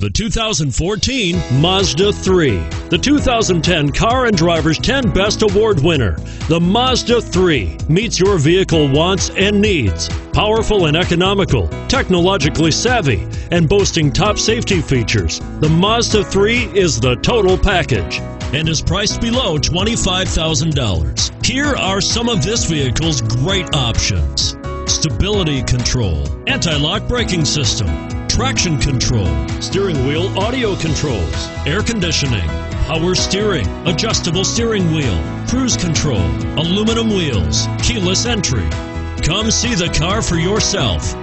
The 2014 Mazda 3. The 2010 Car and Driver's 10 Best Award winner. The Mazda 3 meets your vehicle wants and needs. Powerful and economical, technologically savvy, and boasting top safety features. The Mazda 3 is the total package and is priced below $25,000. Here are some of this vehicle's great options stability control, anti lock braking system, traction control, steering wheel audio controls, air conditioning, power steering, adjustable steering wheel, cruise control, aluminum wheels, keyless entry. Come see the car for yourself.